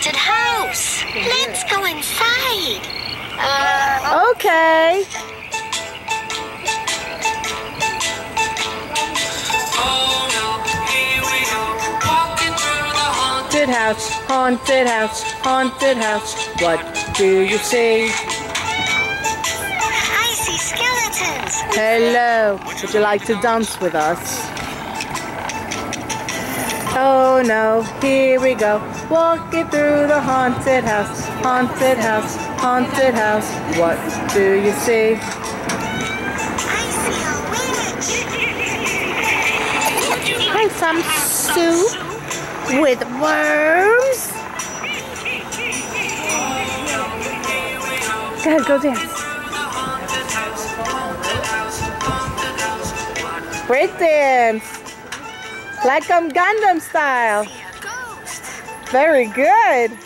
haunted house. Let's go inside. Uh, Okay. Haunted house, haunted house, haunted house. What do you see? I see skeletons. Hello. Would you like to dance with us? No, here we go. Walking through the haunted house, haunted house, haunted house. What do you see? I see a witch. And some soup with worms. Go ahead, go dance. Break dance. Like um Gangnam style. Very good.